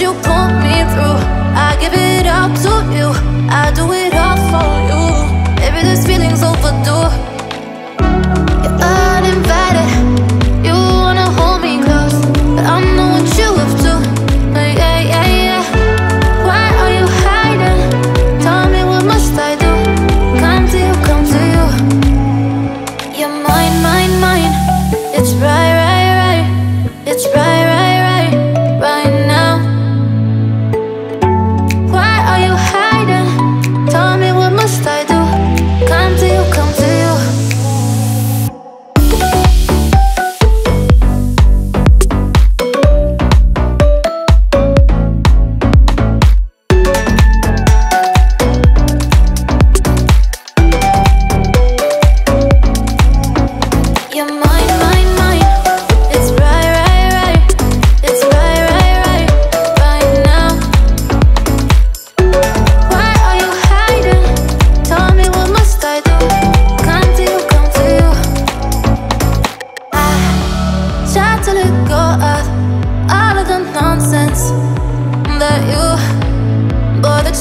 you put me through. I give it all to you. I do it all for you.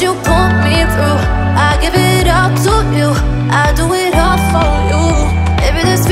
you pull me through. I give it all to you. I do it all for you. Maybe this